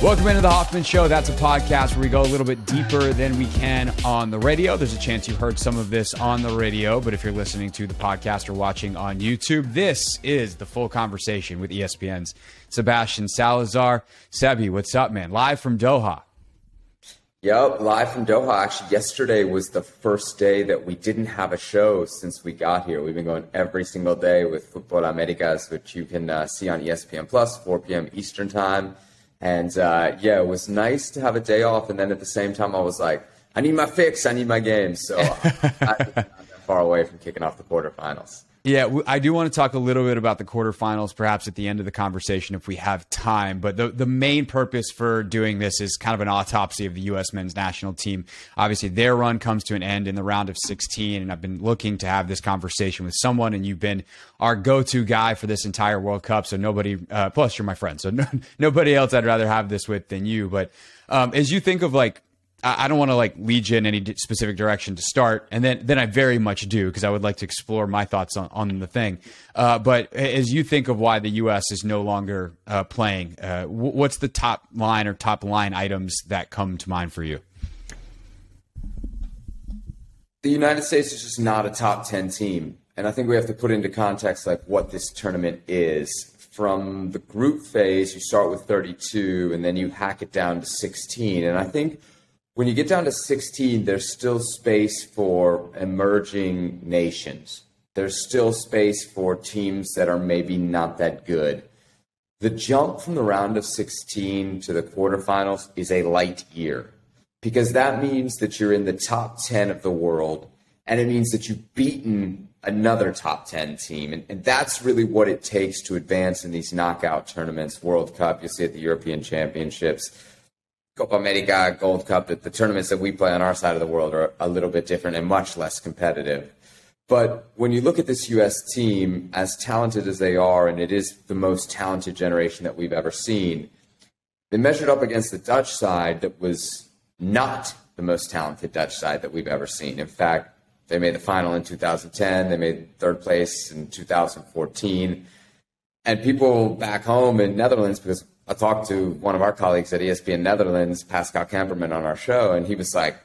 Welcome into the Hoffman Show. That's a podcast where we go a little bit deeper than we can on the radio. There's a chance you heard some of this on the radio, but if you're listening to the podcast or watching on YouTube, this is the full conversation with ESPN's Sebastian Salazar. Sebi, what's up, man? Live from Doha. Yep, live from Doha. Actually, yesterday was the first day that we didn't have a show since we got here. We've been going every single day with Football Americas, which you can uh, see on ESPN Plus, 4 p.m. Eastern Time. And uh, yeah, it was nice to have a day off. And then at the same time, I was like, I need my fix. I need my game. So I'm not that far away from kicking off the quarterfinals. Yeah, I do want to talk a little bit about the quarterfinals, perhaps at the end of the conversation if we have time. But the, the main purpose for doing this is kind of an autopsy of the U.S. men's national team. Obviously, their run comes to an end in the round of 16, and I've been looking to have this conversation with someone, and you've been our go to guy for this entire World Cup. So nobody, uh, plus you're my friend, so no, nobody else I'd rather have this with than you. But um, as you think of like I don't want to like lead you in any specific direction to start, and then then I very much do because I would like to explore my thoughts on, on the thing. Uh, but as you think of why the U.S. is no longer uh, playing, uh, what's the top line or top line items that come to mind for you? The United States is just not a top ten team, and I think we have to put into context like what this tournament is. From the group phase, you start with 32, and then you hack it down to 16, and I think when you get down to 16, there's still space for emerging nations. There's still space for teams that are maybe not that good. The jump from the round of 16 to the quarterfinals is a light year because that means that you're in the top 10 of the world and it means that you've beaten another top 10 team. And, and that's really what it takes to advance in these knockout tournaments, World Cup, you see at the European Championships Copa America, Gold Cup, the, the tournaments that we play on our side of the world are a little bit different and much less competitive. But when you look at this U.S. team, as talented as they are, and it is the most talented generation that we've ever seen, they measured up against the Dutch side that was not the most talented Dutch side that we've ever seen. In fact, they made the final in 2010, they made third place in 2014. And people back home in Netherlands, because I talked to one of our colleagues at ESPN Netherlands, Pascal Kamperman, on our show, and he was like,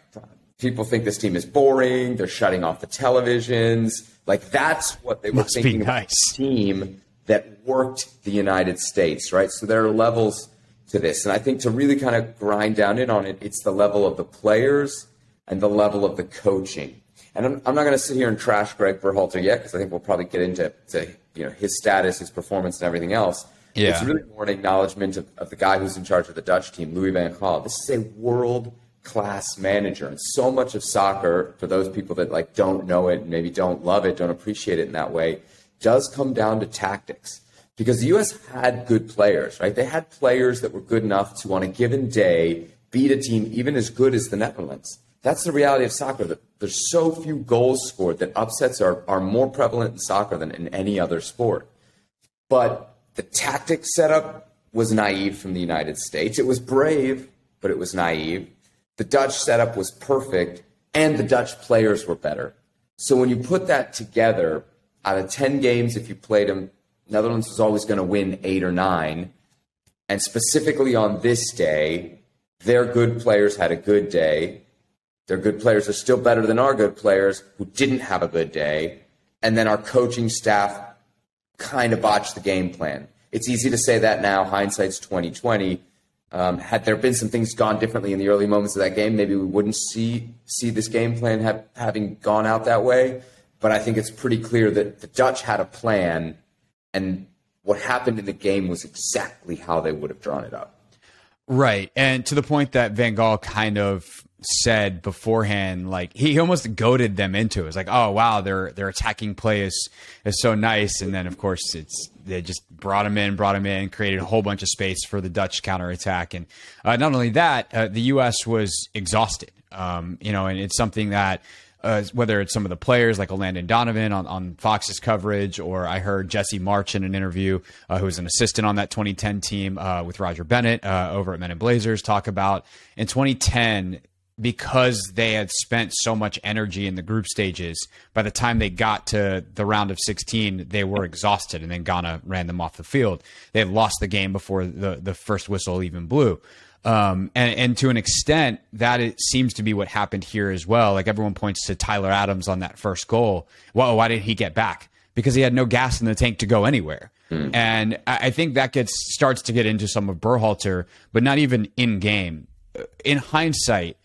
people think this team is boring. They're shutting off the televisions. Like that's what they were Must thinking nice. about the team that worked the United States, right? So there are levels to this. And I think to really kind of grind down in on it, it's the level of the players and the level of the coaching. And I'm, I'm not going to sit here and trash Gregg Berhalter yet because I think we'll probably get into to, you know his status, his performance, and everything else. Yeah. It's really more an acknowledgement of, of the guy who's in charge of the Dutch team, Louis van Gaal. This is a world class manager. And so much of soccer, for those people that like don't know it, maybe don't love it, don't appreciate it in that way, does come down to tactics. Because the US had good players, right? They had players that were good enough to on a given day beat a team even as good as the Netherlands. That's the reality of soccer. There's so few goals scored that upsets are, are more prevalent in soccer than in any other sport. But the tactic setup was naive from the United States. It was brave, but it was naive. The Dutch setup was perfect, and the Dutch players were better. So when you put that together, out of 10 games, if you played them, Netherlands was always going to win eight or nine. And specifically on this day, their good players had a good day. Their good players are still better than our good players who didn't have a good day. And then our coaching staff kind of botched the game plan. It's easy to say that now. Hindsight's twenty twenty. Um, had there been some things gone differently in the early moments of that game, maybe we wouldn't see see this game plan having gone out that way. But I think it's pretty clear that the Dutch had a plan, and what happened in the game was exactly how they would have drawn it up. Right, and to the point that Van Gaal kind of said beforehand, like he almost goaded them into it. It's like, oh wow, their their attacking play is is so nice, and then of course it's they just brought him in, brought him in, created a whole bunch of space for the Dutch counterattack, and uh, not only that, uh, the U.S. was exhausted. Um, you know, and it's something that. Uh, whether it's some of the players like Landon Donovan on, on Fox's coverage, or I heard Jesse Marsch in an interview, uh, who was an assistant on that 2010 team uh, with Roger Bennett uh, over at Men in Blazers, talk about in 2010 because they had spent so much energy in the group stages, by the time they got to the round of 16, they were exhausted, and then Ghana ran them off the field. They had lost the game before the, the first whistle even blew. Um, and, and to an extent, that it seems to be what happened here as well. Like everyone points to Tyler Adams on that first goal. Well, why didn't he get back? Because he had no gas in the tank to go anywhere. Mm. And I think that gets starts to get into some of Berhalter, but not even in game. In hindsight,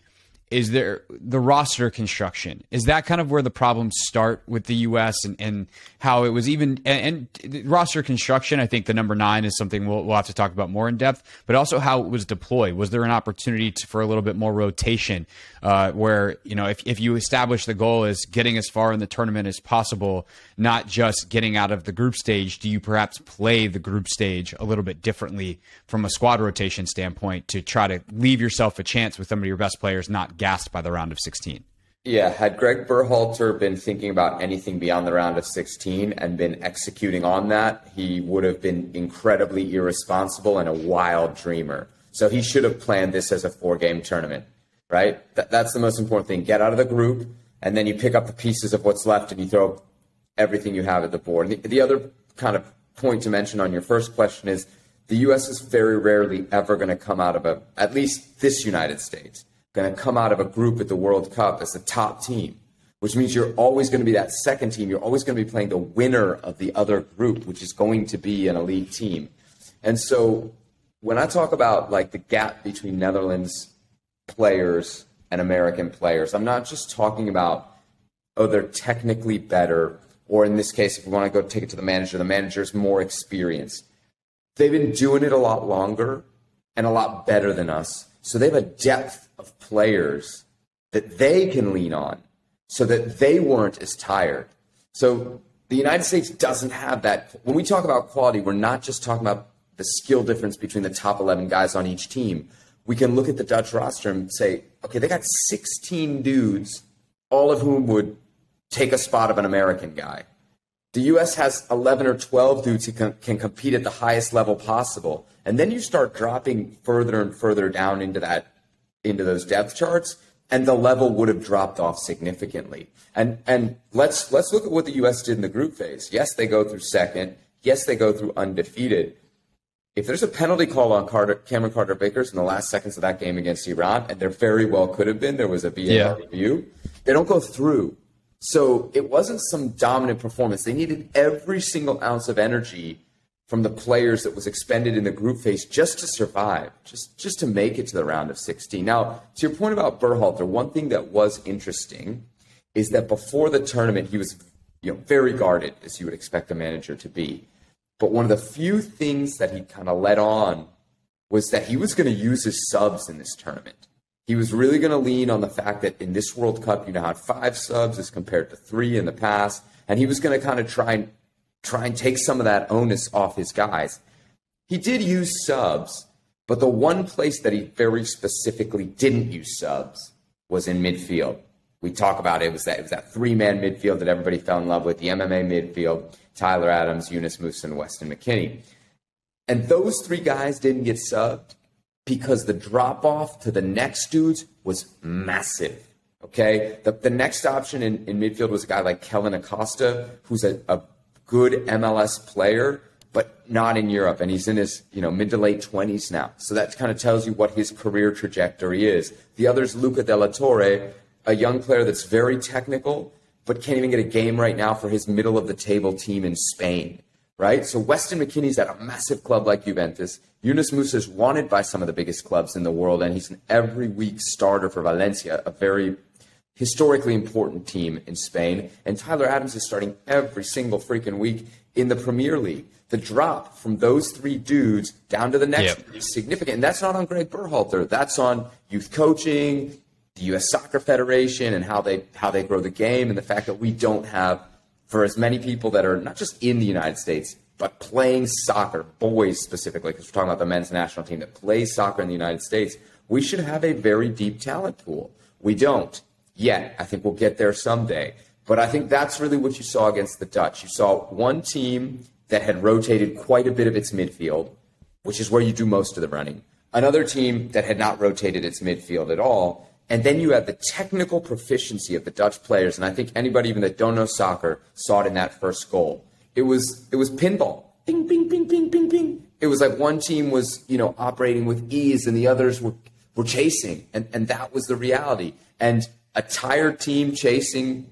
is there the roster construction is that kind of where the problems start with the us and, and how it was even and, and, roster construction i think the number nine is something we'll, we'll have to talk about more in depth but also how it was deployed. Was there an opportunity to, for a little bit more rotation uh, where you know if, if you establish the goal as getting as far in the tournament as possible not just getting out of the group stage do you perhaps play the group stage a little bit differently from a squad rotation standpoint to try to leave yourself a chance with some of your best players not gassed by the round of 16. Yeah, had Gregg Berhalter been thinking about anything beyond the round of 16 and been executing on that, he would have been incredibly irresponsible and a wild dreamer. So he should have planned this as a four game tournament, right? Th- that's the most important thing. Get out of the group, and then you pick up the pieces of what's left and you throw everything you have at the board. The, the other kind of point to mention on your first question is the U.S. is very rarely ever going to come out of a, at least this United States, going to come out of a group at the World Cup as the top team, which means you're always going to be that second team. You're always going to be playing the winner of the other group, which is going to be an elite team. And so when I talk about like the gap between Netherlands players and American players, I'm not just talking about, oh, they're technically better, or in this case, if we want to go take it to the manager, the manager's more experienced. They've been doing it a lot longer and a lot better than us. So they have a depth of players that they can lean on so that they weren't as tired. So the United States doesn't have that. When we talk about quality, we're not just talking about the skill difference between the top 11 guys on each team. We can look at the Dutch roster and say, okay, they got 16 dudes, all of whom would take a spot of an American guy. The U.S. has 11 or 12 dudes who can, can compete at the highest level possible. And then you start dropping further and further down into that into those depth charts, and the level would have dropped off significantly. And and let's let's look at what the U.S. did in the group phase. Yes, they go through second. Yes, they go through undefeated. If there's a penalty call on Carter, Cameron Carter Vickers in the last seconds of that game against Iran, and there very well could have been, there was a VAR yeah. review. They don't go through. So it wasn't some dominant performance. They needed every single ounce of energy from the players that was expended in the group phase just to survive, just just to make it to the round of 16. Now, to your point about Berhalter, one thing that was interesting is that before the tournament, he was you know very guarded, as you would expect a manager to be. But one of the few things that he kind of let on was that he was going to use his subs in this tournament. He was really going to lean on the fact that in this World Cup, you now had five subs as compared to three in the past, and he was going to kind of try and try and take some of that onus off his guys. He did use subs, but the one place that he very specifically didn't use subs was in midfield. We talk about it, it was that it was that three man midfield that everybody fell in love with, the MMA midfield, Tyler Adams, Musah, and Weston McKennie. And those three guys didn't get subbed because the drop off to the next dudes was massive. Okay. The, the next option in, in midfield was a guy like Kellyn Acosta, who's a, a good MLS player, but not in Europe. And he's in his, you know, mid to late 20s now. So that kind of tells you what his career trajectory is. The other is Luca de la Torre, a young player that's very technical, but can't even get a game right now for his middle of the table team in Spain. Right? So Weston McKennie's at a massive club like Juventus. Yunus Musah is wanted by some of the biggest clubs in the world, and he's an every week starter for Valencia, a very historically important team in Spain. And Tyler Adams is starting every single freaking week in the Premier League. The drop from those three dudes down to the next yep. is significant. And that's not on Gregg Berhalter. That's on youth coaching, the U.S. Soccer Federation, and how they how they grow the game, and the fact that we don't have for as many people that are not just in the United States but playing soccer, boys specifically, because we're talking about the men's national team that plays soccer in the United States, we should have a very deep talent pool. We don't yet. I think we'll get there someday. But I think that's really what you saw against the Dutch. You saw one team that had rotated quite a bit of its midfield, which is where you do most of the running. Another team that had not rotated its midfield at all. And then you had the technical proficiency of the Dutch players, and I think anybody even that don't know soccer saw it in that first goal. It was it was pinball. Bing, bing, bing, bing, bing, bing. It was like one team was, you know, operating with ease and the others were were chasing. And and that was the reality. And a tired team chasing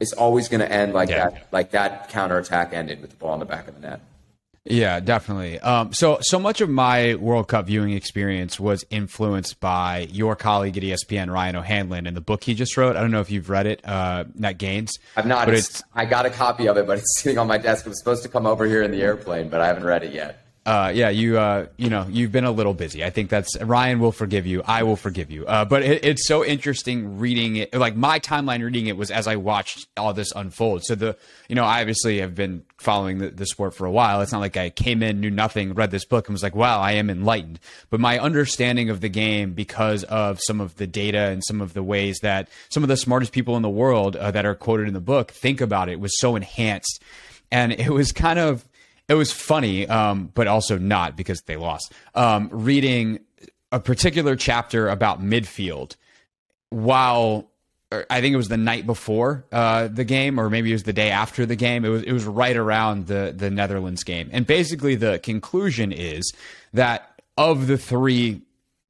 is always going to end like yeah. that, like that counterattack ended with the ball in the back of the net. Yeah, definitely. Um, so, so much of my World Cup viewing experience was influenced by your colleague at ESPN, Ryan O'Hanlon, and the book he just wrote. I don't know if you've read it, uh, Net Gains. I've not. But it's, I got a copy of it, but it's sitting on my desk. It was supposed to come over here in the airplane, but I haven't read it yet uh, yeah, you uh, you know you've been a little busy. I think that's Ryan will forgive you. I will forgive you. Uh, but it, it's so interesting reading it. Like my timeline reading it was as I watched all this unfold. So the you know I obviously have been following the, the sport for a while. It's not like I came in knew nothing, read this book, and was like, wow, I am enlightened. But my understanding of the game because of some of the data and some of the ways that some of the smartest people in the world uh, that are quoted in the book think about it was so enhanced, and it was kind of it was funny, um, but also not because they lost. Um, reading a particular chapter about midfield while I think it was the night before uh, the game, or maybe it was the day after the game. It was it was right around the the Netherlands game, and basically the conclusion is that of the three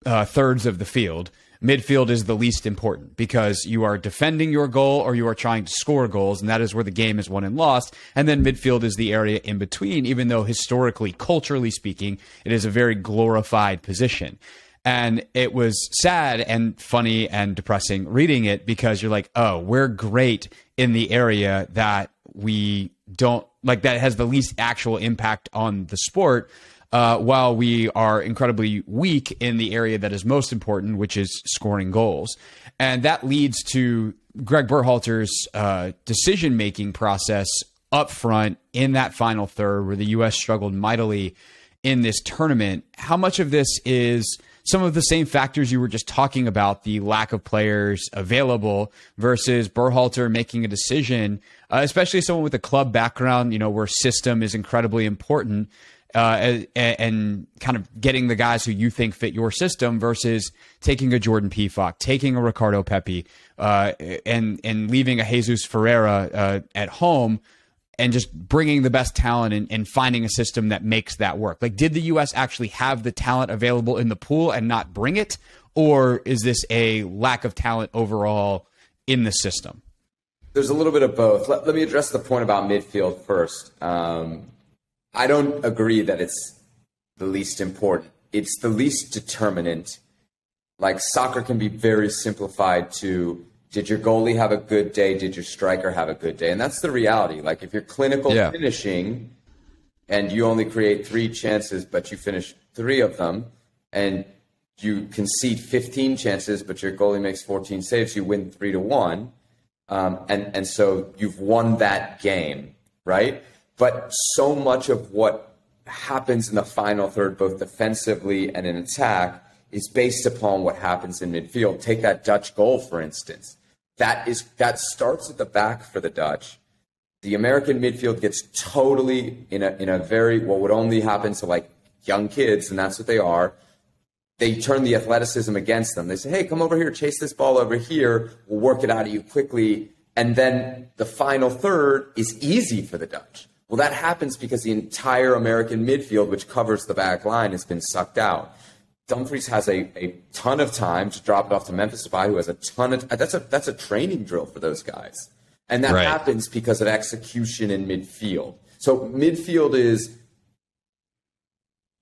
uh, thirds of the field, midfield is the least important because you are defending your goal or you are trying to score goals, and that is where the game is won and lost. And then midfield is the area in between, even though historically, culturally speaking, it is a very glorified position. And it was sad and funny and depressing reading it because you're like, oh, we're great in the area that we don't like, that has the least actual impact on the sport uh, while we are incredibly weak in the area that is most important, which is scoring goals. And that leads to Gregg Berhalter's uh, decision making process up front in that final third where the U.S. struggled mightily in this tournament. How much of this is some of the same factors you were just talking about the lack of players available versus Berhalter making a decision, uh, especially someone with a club background, you know, where system is incredibly important uh, and, kind of getting the guys who you think fit your system versus taking a Jordan Pefok, taking a Ricardo Pepi, uh, and and leaving a Jesus Ferreira uh, at home and just bringing the best talent and, and, finding a system that makes that work. Like, did the U.S. actually have the talent available in the pool and not bring it, or is this a lack of talent overall in the system? There's a little bit of both. Let, let me address the point about midfield first. Um, I don't agree that it's the least important. It's the least determinant. Like soccer can be very simplified to did your goalie have a good day? Did your striker have a good day? And that's the reality. Like if you're clinical yeah. finishing and you only create three chances, but you finish three of them, and you concede 15 chances, but your goalie makes 14 saves, you win three to one. Um, and, and so you've won that game, right? But so much of what happens in the final third, both defensively and in attack, is based upon what happens in midfield. Take that Dutch goal, for instance. That is that starts at the back for the Dutch. The American midfield gets totally in a in a very what would only happen to like young kids, and that's what they are. They turn the athleticism against them. They say, "Hey, come over here, chase this ball over here. We'll work it out of you quickly." And then the final third is easy for the Dutch. Well, that happens because the entire American midfield, which covers the back line, has been sucked out. Dumfries has a, a ton of time to drop it off to Memphis Depay, who has a ton of that's a that's a training drill for those guys, and that right. happens because of execution in midfield. So midfield is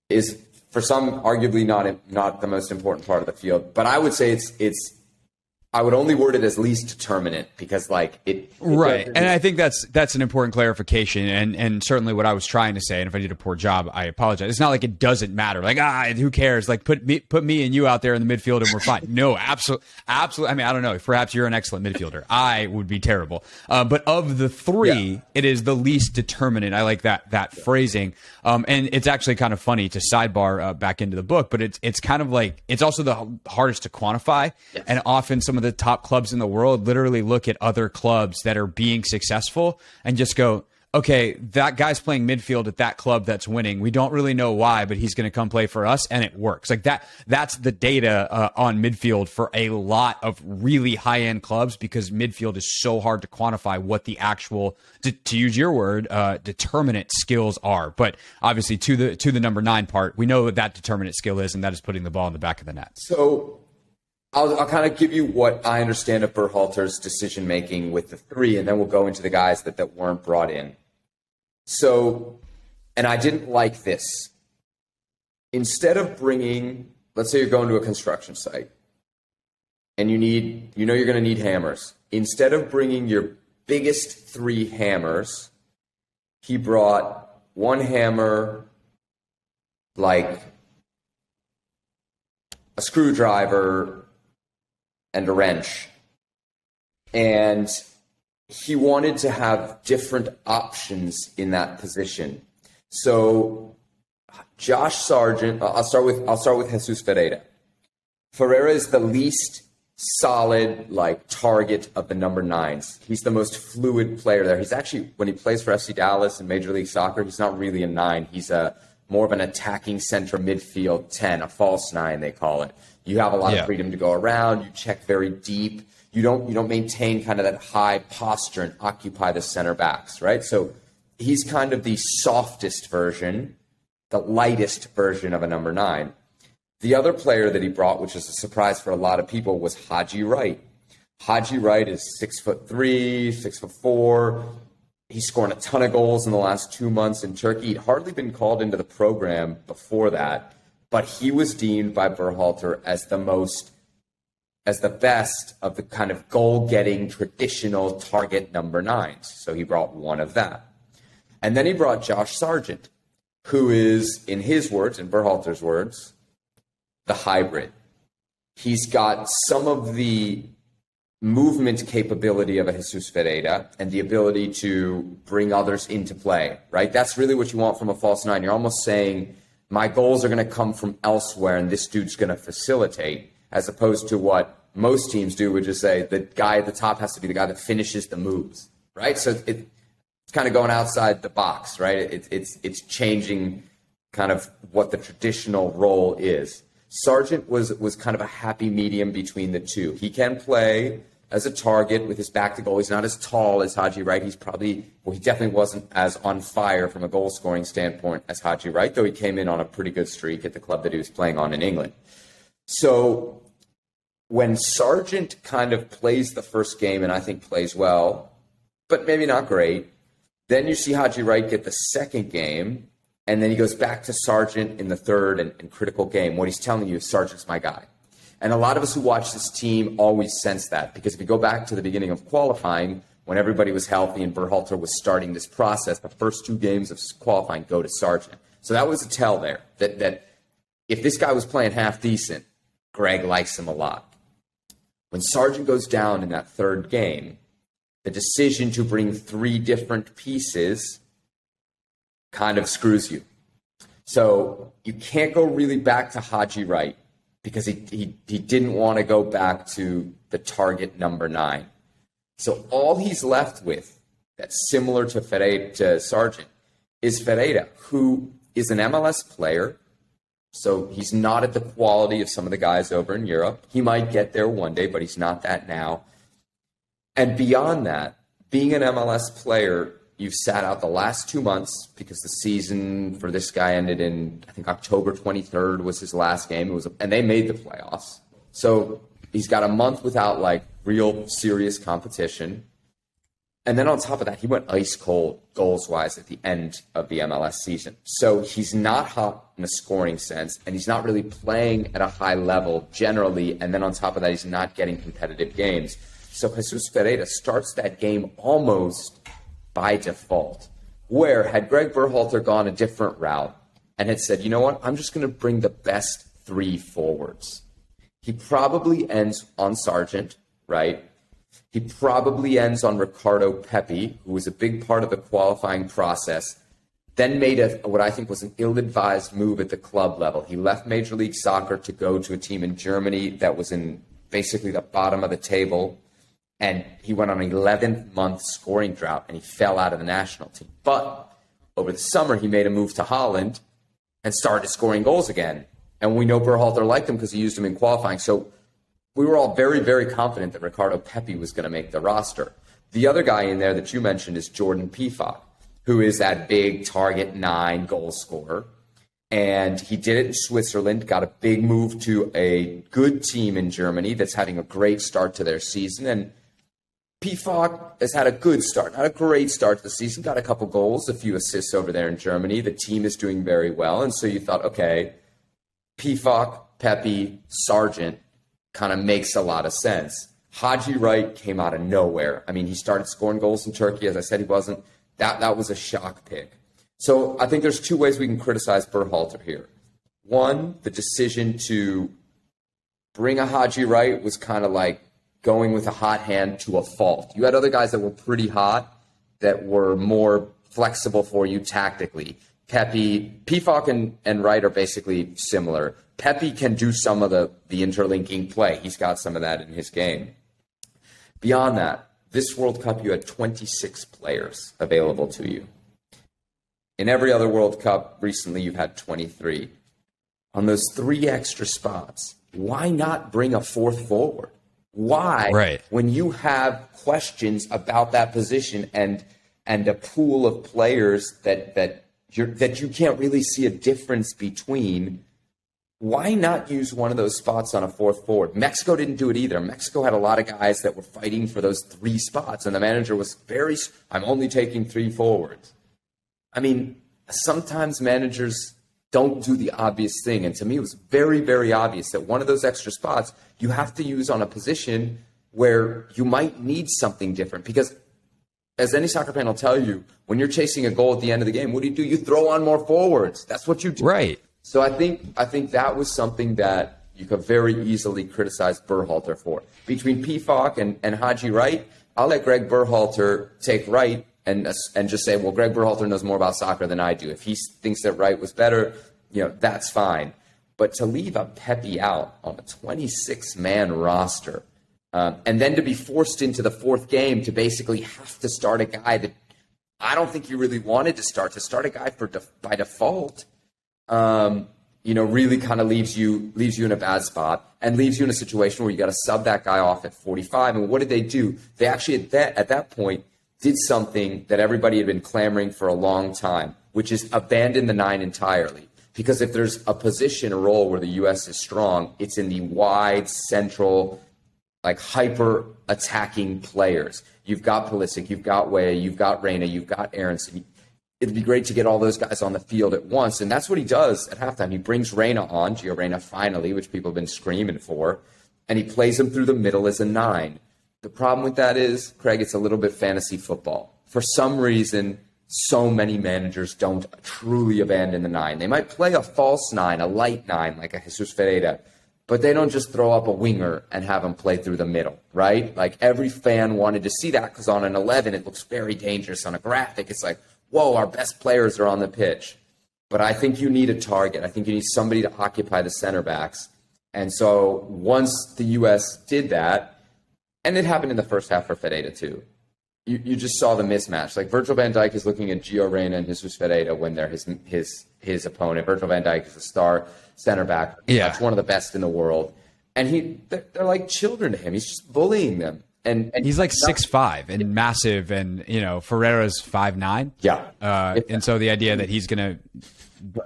is for some arguably not not the most important part of the field, but I would say it's it's I would only word it as least determinant because like it, it right. and I think that's that's an important clarification. And and certainly what I was trying to say and if I did a poor job I apologize. It's not like it doesn't matter. Like ah who cares? Like put me put me and you out there in the midfield and we're fine. No absolutely absolutely I mean I don't know. Perhaps you're an excellent midfielder. I would be terrible. Uh, but of the three yeah. it is the least determinant I like that that yeah. phrasing. Um, and it's actually kind of funny to sidebar uh, back into the book but it's it's kind of like it's also the hardest to quantify. Yes. and often some of the top clubs in the world literally look at other clubs that are being successful and just go, okay, that guy's playing midfield at that club that's winning. We don't really know why, but he's going to come play for us, and it works. Like that. That's the data uh, on midfield for a lot of really high end clubs because midfield is so hard to quantify what the actual, to, to use your word, uh, determinate skills are. But obviously, to the to the number nine part, we know what that determinate skill is, and that is putting the ball in the back of the net. So I'll, I'll, kind of give you what I understand of Berhalter's decision making with the three, and then we'll go into the guys that, that weren't brought in. So, and I didn't like this. Instead of bringing, let's say you're going to a construction site and you need, you know, you're going to need hammers. Instead of bringing your biggest three hammers, he brought one hammer, like a screwdriver and a wrench. And he wanted to have different options in that position. So Josh Sargent, I'll start with I'll start with Jesus Ferreira. Ferreira is the least solid like target of the number nines. He's the most fluid player there. He's actually when he plays for FC Dallas in Major League Soccer, he's not really a nine. He's a more of an attacking center midfield 10, a false nine they call it. You have a lot yeah. of freedom to go around, you check very deep you don't you don't maintain kind of that high posture and occupy the center backs, right? So he's kind of the softest version, the lightest version of a number nine. The other player that he brought, which is a surprise for a lot of people, was Haji Wright. Haji Wright is six foot three, six foot four. He's scoring a ton of goals in the last two months in Turkey. He'd hardly been called into the program before that, but he was deemed by Berhalter as the most as the best of the kind of goal getting traditional target number nines. So he brought one of that. And then he brought Josh Sargent, who is, in his words, in Berhalter's words, the hybrid. He's got some of the movement capability of a Jesus Ferreira and the ability to bring others into play, right? That's really what you want from a false nine. You're almost saying, my goals are going to come from elsewhere and this dude's going to facilitate as opposed to what most teams do, which is say the guy at the top has to be the guy that finishes the moves, right? So it, it's kind of going outside the box, right? It, it's it's changing kind of what the traditional role is. Sargent was was kind of a happy medium between the two. He can play as a target with his back to goal. He's not as tall as Haji Wright. He's probably well, he definitely wasn't as on fire from a goal scoring standpoint as Haji Wright, though he came in on a pretty good streak at the club that he was playing on in England. So when Sargent kind of plays the first game and I think plays well, but maybe not great, then you see Haji Wright get the second game, and then he goes back to Sargent in the third and, and critical game. What he's telling you is Sargent's my guy. And a lot of us who watch this team always sense that because if you go back to the beginning of qualifying, when everybody was healthy and Berhalter was starting this process, the first two games of qualifying go to Sargent. So that was a tell there that, that if this guy was playing half decent, Gregg likes him a lot. When Sargent goes down in that third game, the decision to bring three different pieces kind of screws you. So you can't go really back to Haji Wright because he, he, he didn't want to go back to the target number nine. So all he's left with that's similar to Ferreira, to Sargent is Ferreira, who is an MLS player so he's not at the quality of some of the guys over in Europe. He might get there one day, but he's not that now. And beyond that, being an MLS player, you've sat out the last two months because the season for this guy ended in I think October 23rd was his last game. It was, and they made the playoffs. So he's got a month without like real serious competition. And then on top of that, he went ice cold goals wise at the end of the MLS season. So he's not hot in a scoring sense, and he's not really playing at a high level generally. And then on top of that, he's not getting competitive games. So Jesus Ferreira starts that game almost by default. Where had Gregg Berhalter gone a different route and had said, you know what, I'm just going to bring the best three forwards. He probably ends on Sargent, right? He probably ends on Ricardo Pepi, who was a big part of the qualifying process, then made a, what I think was an ill advised move at the club level. He left Major League Soccer to go to a team in Germany that was in basically the bottom of the table and he went on an 11 month scoring drought and he fell out of the national team. But over the summer, he made a move to Holland and started scoring goals again. And we know Berhalter liked him because he used him in qualifying. So we were all very, very confident that Ricardo Pepi was going to make the roster. The other guy in there that you mentioned is Jordan Pefok, who is that big target nine goal scorer. And he did it in Switzerland, got a big move to a good team in Germany that's having a great start to their season. And Pefok has had a good start, not a great start to the season, got a couple goals, a few assists over there in Germany. The team is doing very well. And so you thought, okay, Pefok, Pepi, Sargent kind of makes a lot of sense. Haji Wright came out of nowhere. I mean, he started scoring goals in Turkey. As I said, he wasn't. That, that was a shock pick. So I think there's two ways we can criticize Berhalter here. One, the decision to bring a Haji Wright was kind of like going with a hot hand to a fault. You had other guys that were pretty hot that were more flexible for you tactically. Pepi, Pefok and, and Wright are basically similar. Pepi can do some of the, the interlinking play. He's got some of that in his game. Beyond that, this World Cup, you had 26 players available to you. In every other World Cup recently, you've had 23. On those three extra spots, why not bring a fourth forward? Why, right. when you have questions about that position and and a pool of players that that you that you can't really see a difference between, why not use one of those spots on a fourth forward? Mexico didn't do it either. Mexico had a lot of guys that were fighting for those three spots, and the manager was very. I'm only taking three forwards. I mean, sometimes managers don't do the obvious thing. And to me, it was very, very obvious that one of those extra spots you have to use on a position where you might need something different. Because as any soccer fan will tell you, when you're chasing a goal at the end of the game, what do you do? You throw on more forwards. That's what you do. Right. So I think I think that was something that you could very easily criticize Berhalter for. Between Pefok and, and Haji Wright, I'll let Gregg Berhalter take Wright and and just say, well, Gregg Berhalter knows more about soccer than I do. If he thinks that Wright was better, you know, that's fine. But to leave a Pepi out on a 26 man roster, um, and then to be forced into the fourth game to basically have to start a guy that I don't think you really wanted to start, to start a guy for by default, um, you know, really kind of leaves you leaves you in a bad spot and leaves you in a situation where you got to sub that guy off at 45. And what did they do? They actually at that at that point did something that everybody had been clamoring for a long time, which is abandon the nine entirely. Because if there's a position, a role where the U.S. is strong, it's in the wide, central, like hyper attacking players. You've got Pulisic, you've got Weah, you've got Reyna, you've got Aaronson. It'd be great to get all those guys on the field at once. And that's what he does at halftime. He brings Reyna on, Gio Reyna finally, which people have been screaming for, and he plays him through the middle as a nine. The problem with that is, Craig, it's a little bit fantasy football. For some reason, so many managers don't truly abandon the nine. They might play a false nine, a light nine, like a Jesus Ferreira, but they don't just throw up a winger and have him play through the middle, right? Like every fan wanted to see that because on an 11, it looks very dangerous. On a graphic, it's like, whoa, our best players are on the pitch. But I think you need a target. I think you need somebody to occupy the center backs. And so once the U.S. did that, and it happened in the first half for Ferreira too. You, you just saw the mismatch. Like Virgil van Dijk is looking at Gio Reyna and Jesus Ferreira when they're his his his opponent. Virgil van Dijk is a star center back. Yeah, that's one of the best in the world. And he they're, they're like children to him. He's just bullying them. And, and he's like six five and massive, and you know Ferreira's five nine. Yeah, uh, and so the idea that he's gonna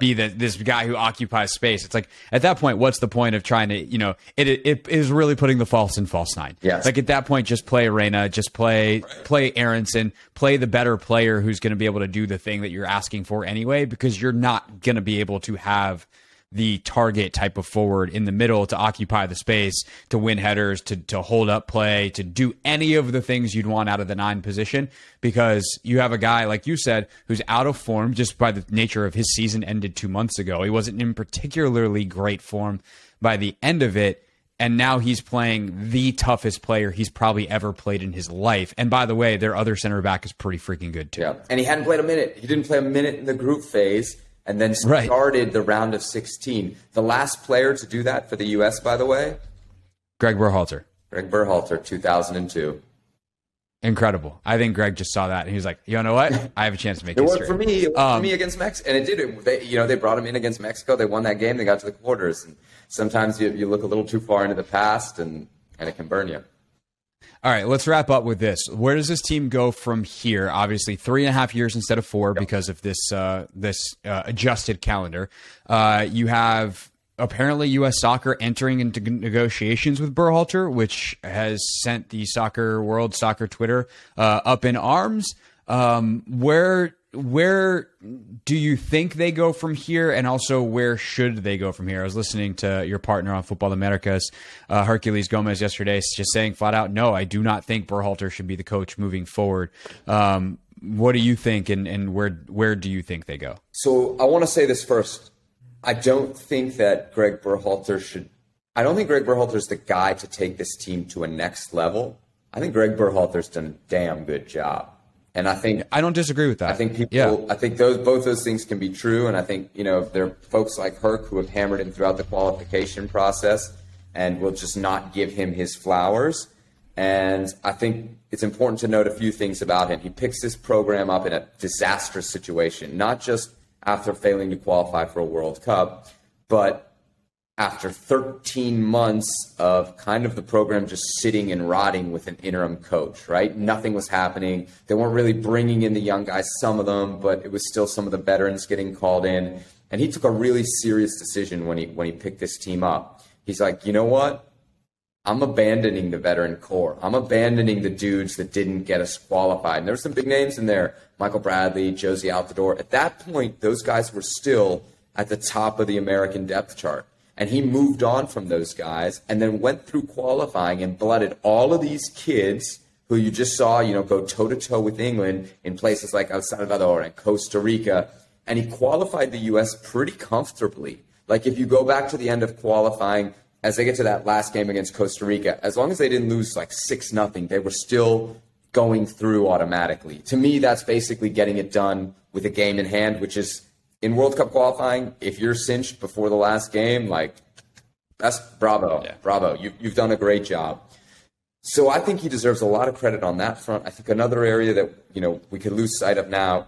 be the, this guy who occupies space. It's like at that point, what's the point of trying to, you know, it, it is really putting the false in false nine. Yes. Like at that point, just play Reyna, just play play Aaronson, play the better player who's going to be able to do the thing that you're asking for anyway, because you're not going to be able to have the target type of forward in the middle to occupy the space, to win headers, to to hold up play, to do any of the things you'd want out of the nine position because you have a guy like you said who's out of form just by the nature of his season ended 2 months ago. He wasn't in particularly great form by the end of it and now he's playing the toughest player he's probably ever played in his life. And by the way, their other center back is pretty freaking good too. Yeah, and he hadn't played a minute. He didn't play a minute in the group phase and then started right. the round of 16. The last player to do that for the U.S., by the way, Gregg Berhalter. Gregg Berhalter, 2002. Incredible. I think Gregg just saw that and he was like, you know what? I have a chance to make it history. worked for me. It worked um, for me against Mexico. And it did. It, they, you know, they brought him in against Mexico. They won that game. They got to the quarters. And sometimes you, you look a little too far into the past and, and it can burn you. All right, let's wrap up with this. Where does this team go from here? Obviously, three and a half years instead of four yep. because of this uh, this uh, adjusted calendar. Uh, you have apparently U.S. Soccer entering into negotiations with Berhalter, which has sent the soccer world, soccer Twitter, uh, up in arms. Um, where where do you think they go from here, and also where should they go from here? I was listening to your partner on Football Americas, uh, Herculez Gomez, yesterday, just saying flat out, no, I do not think Berhalter should be the coach moving forward. Um, what do you think, and, and where where do you think they go? So I want to say this first. I don't think that Gregg Berhalter should. I don't think Gregg Berhalter is the guy to take this team to a next level. I think Gregg Berhalter's done a damn good job, and I think I don't disagree with that. I think people. Yeah. I think those both those things can be true, and I think you know there are folks like Herc who have hammered him throughout the qualification process, and will just not give him his flowers. And I think it's important to note a few things about him. He picks this program up in a disastrous situation, not just after failing to qualify for a World Cup. But after 13 months of kind of the program just sitting and rotting with an interim coach, right? Nothing was happening. They weren't really bringing in the young guys, some of them, but it was still some of the veterans getting called in. And he took a really serious decision when he when he picked this team up. He's like, you know what? I'm abandoning the veteran core. I'm abandoning the dudes that didn't get us qualified. And were some big names in there. Michael Bradley, Jozy Altidore. At that point, those guys were still at the top of the American depth chart. And he moved on from those guys and then went through qualifying and blooded all of these kids who you just saw, you know, go toe to toe with England in places like El Salvador and Costa Rica. And he qualified the U.S. pretty comfortably. Like if you go back to the end of qualifying, as they get to that last game against Costa Rica, as long as they didn't lose like six nothing, they were still going through automatically. To me, that's basically getting it done with a game in hand, which is in World Cup qualifying. If you're cinched before the last game, like that's bravo, yeah. bravo. You, you've done a great job. So I think he deserves a lot of credit on that front. I think another area that you know we could lose sight of now,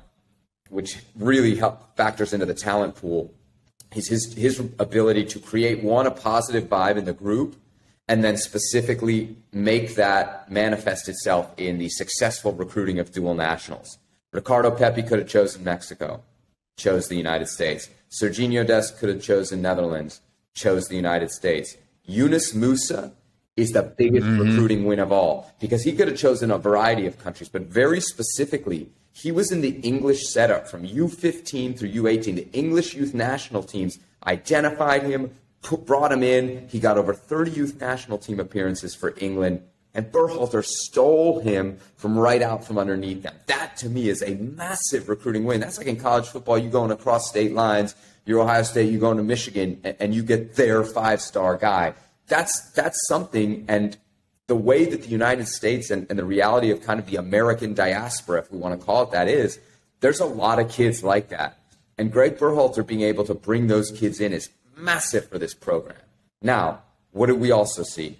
which really help, factors into the talent pool, is his his ability to create one a positive vibe in the group and then specifically make that manifest itself in the successful recruiting of dual nationals. Ricardo Pepi could have chosen Mexico, chose the United States. Sergiño Dest could have chosen Netherlands, chose the United States. Yunus Musah is the biggest mm-hmm. recruiting win of all because he could have chosen a variety of countries, but very specifically, he was in the English setup from U15 through U18. The English youth national teams identified him, brought him in. He got over 30 youth national team appearances for England, and Berhalter stole him from right out from underneath them. That to me is a massive recruiting win. That's like in college football, you going across state lines, you're Ohio State, you're going to Michigan, and you get their five star guy. That's that's something, and the way that the United States and, and the reality of kind of the American diaspora, if we want to call it that, is there's a lot of kids like that. And Gregg Berhalter being able to bring those kids in is massive for this program. Now, what did we also see?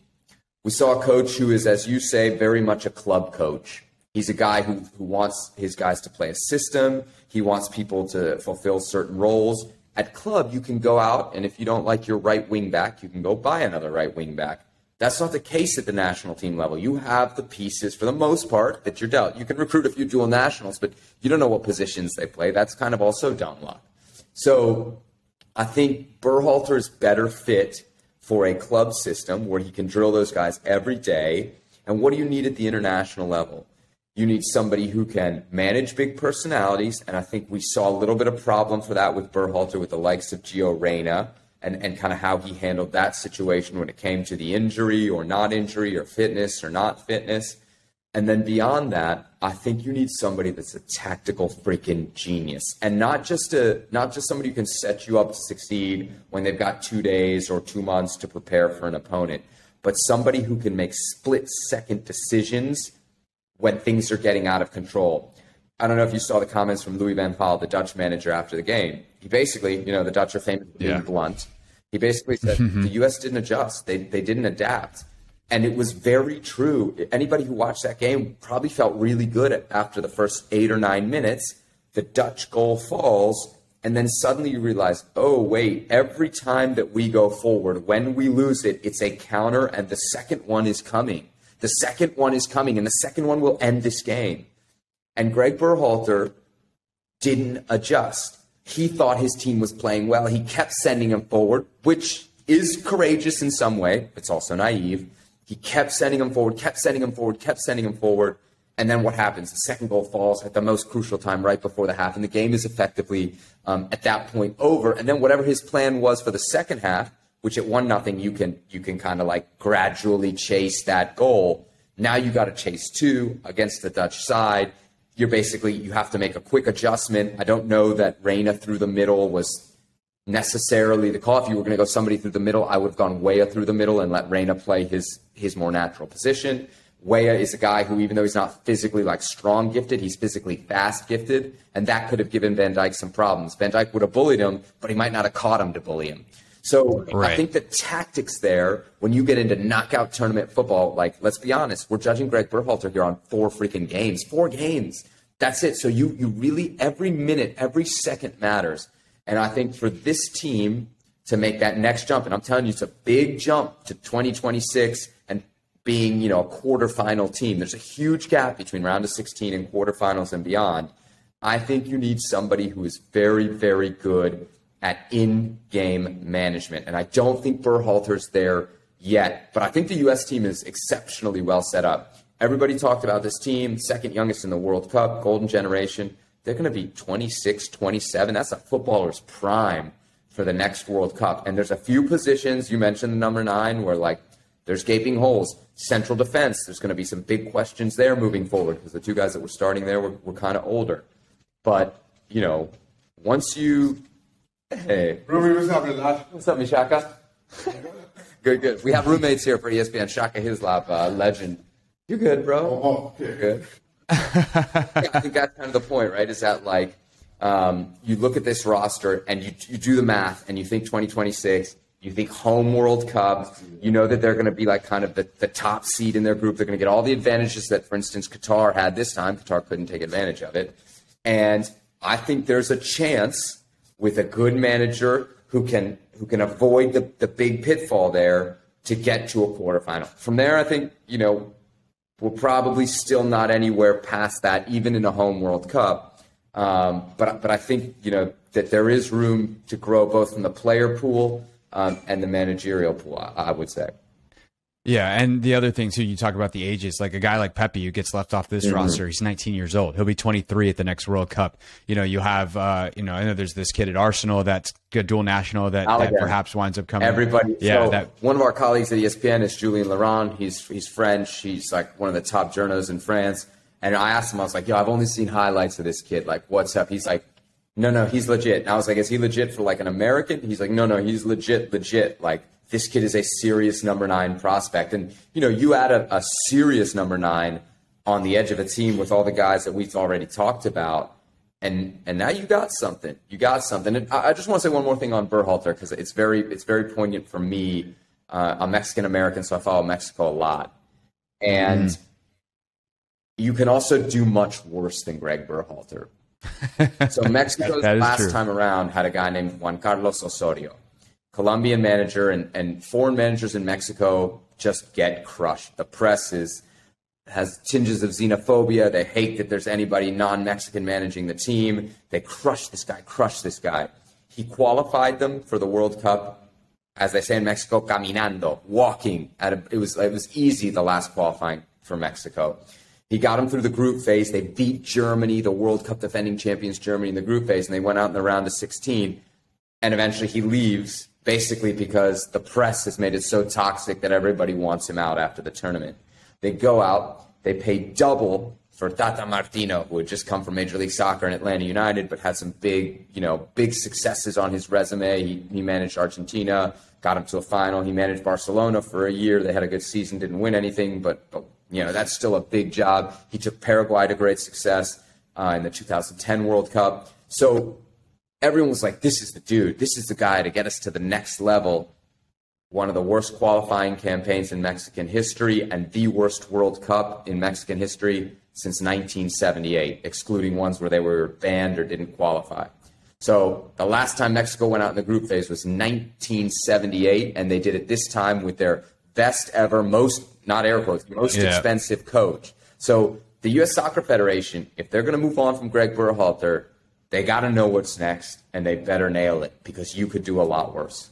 We saw a coach who is, as you say, very much a club coach. He's a guy who, who wants his guys to play a system. He wants people to fulfill certain roles. At club, you can go out, and if you don't like your right wing back, you can go buy another right wing back. That's not the case at the national team level. You have the pieces, for the most part, that you're dealt. You can recruit a few dual nationals, but you don't know what positions they play. That's kind of also dumb luck. So I think Berhalter is better fit for a club system where he can drill those guys every day. And what do you need at the international level? You need somebody who can manage big personalities, and I think we saw a little bit of problem for that with Berhalter with the likes of Gio Reyna and, and kind of how he handled that situation when it came to the injury or not injury or fitness or not fitness. And then beyond that, I think you need somebody that's a tactical freaking genius and not just a not just somebody who can set you up to succeed when they've got 2 days or 2 months to prepare for an opponent, but somebody who can make split second decisions when things are getting out of control. I don't know if you saw the comments from Louis van Gaal, the Dutch manager after the game. He basically, you know, the Dutch are famous for being yeah. blunt. He basically said the US didn't adjust. They they didn't adapt And it was very true. Anybody who watched that game probably felt really good after the first eight or nine minutes. The Dutch goal falls, and then suddenly you realize, oh, wait, every time that we go forward, when we lose it, it's a counter, and the second one is coming. The second one is coming, and the second one will end this game. And Gregg Berhalter didn't adjust. He thought his team was playing well. He kept sending him forward, which is courageous in some way. It's also naive. He kept sending him forward, kept sending him forward, kept sending him forward. And then what happens? The second goal falls at the most crucial time right before the half, and the game is effectively um, at that point over. And then whatever his plan was for the second half, which at one nothing you can you can kind of like gradually chase that goal. Now you got to chase two against the Dutch side. You're basically you have to make a quick adjustment. I don't know that Reyna through the middle was necessarily the call. If you were going to go somebody through the middle, I would have gone Weah through the middle and let Reyna play his his more natural position. Weah is a guy who, even though he's not physically like strong gifted, he's physically fast gifted, and that could have given Van Dijk some problems. Van Dijk would have bullied him, but he might not have caught him to bully him. So right. I think the tactics there, when you get into knockout tournament football, like let's be honest, we're judging Gregg Berhalter here on four freaking games, four games. That's it. So you you really every minute, every second matters. And I think for this team to make that next jump, and I'm telling you, it's a big jump to 2026 and being, you know, a quarterfinal team. There's a huge gap between round of 16 and quarterfinals and beyond. I think you need somebody who is very, very good at in-game management, and I don't think Berhalter's there yet. But I think the U.S. team is exceptionally well set up. Everybody talked about this team, second youngest in the World Cup, golden generation they're going to be 26, 27. That's a footballer's prime for the next World Cup. And there's a few positions, you mentioned the number nine, where like there's gaping holes. Central defense, there's going to be some big questions there moving forward because the two guys that were starting there were, were kind of older. But, you know, once you. Hey. Rumi, what's happening, lad? What's up, Mishaka? good, good. We have roommates here for ESPN. Shaka Hislop, uh, legend. You good, bro? Oh, okay. good yeah, I think that's kind of the point, right? Is that like um, you look at this roster and you, you do the math and you think 2026, you think home World Cup, you know that they're going to be like kind of the, the top seed in their group. They're going to get all the advantages that, for instance, Qatar had this time. Qatar couldn't take advantage of it. And I think there's a chance with a good manager who can who can avoid the, the big pitfall there to get to a quarterfinal. From there, I think, you know, we're probably still not anywhere past that, even in a home World Cup. Um, but but I think you know that there is room to grow both in the player pool um, and the managerial pool. I, I would say. Yeah, and the other thing too, you talk about the ages. Like a guy like Pepi who gets left off this mm-hmm. roster, he's 19 years old. He'll be 23 at the next World Cup. You know, you have, uh, you know, I know there's this kid at Arsenal that's good dual national that, that perhaps winds up coming. Everybody, yeah. So that, one of our colleagues at ESPN is Julien Laurens. He's he's French. He's like one of the top journalists in France. And I asked him, I was like, "Yo, I've only seen highlights of this kid. Like, what's up?" He's like, "No, no, he's legit." And I was like, "Is he legit for like an American?" He's like, "No, no, he's legit, legit. Like." this kid is a serious number nine prospect. And, you know, you add a, a serious number nine on the edge of a team with all the guys that we've already talked about. And and now you got something. You got something. And I, I just want to say one more thing on Berhalter because it's very it's very poignant for me. Uh, I'm Mexican American, so I follow Mexico a lot. And mm. you can also do much worse than Gregg Berhalter. So Mexico's last true. time around had a guy named Juan Carlos Osorio Colombian manager and, and foreign managers in Mexico just get crushed. The press is has tinges of xenophobia. They hate that there's anybody non-Mexican managing the team. They crush this guy, crush this guy. He qualified them for the World Cup, as they say in Mexico, caminando, walking. At a, it was it was easy the last qualifying for Mexico. He got them through the group phase. They beat Germany, the World Cup defending champions Germany in the group phase, and they went out in the round of 16. And eventually he leaves basically because the press has made it so toxic that everybody wants him out after the tournament. They go out, they pay double for Tata Martino, who had just come from Major League Soccer in Atlanta United, but had some big, you know, big successes on his resume. He, he managed Argentina, got him to a final. He managed Barcelona for a year. They had a good season, didn't win anything, but, but you know, that's still a big job. He took Paraguay to great success uh, in the 2010 World Cup. So everyone was like, this is the dude. This is the guy to get us to the next level. one of the worst qualifying campaigns in Mexican history and the worst World Cup in Mexican history since 1978, excluding ones where they were banned or didn't qualify. So the last time Mexico went out in the group phase was 1978, and they did it this time with their best ever, most not air quotes, most yeah. expensive coach. So the U.S. Soccer Federation, if they're going to move on from Gregg Berhalter, they got to know what's next, and they better nail it because you could do a lot worse.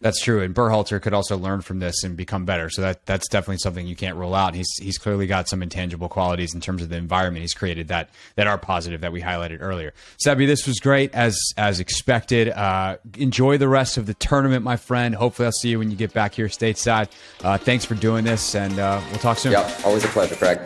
That's true, and Berhalter could also learn from this and become better. So that that's definitely something you can't rule out. He's he's clearly got some intangible qualities in terms of the environment he's created that that are positive that we highlighted earlier. Sebi, this was great as as expected. Uh, enjoy the rest of the tournament, my friend. Hopefully, I'll see you when you get back here stateside. Uh, thanks for doing this, and uh, we'll talk soon. Yep, always a pleasure, Craig.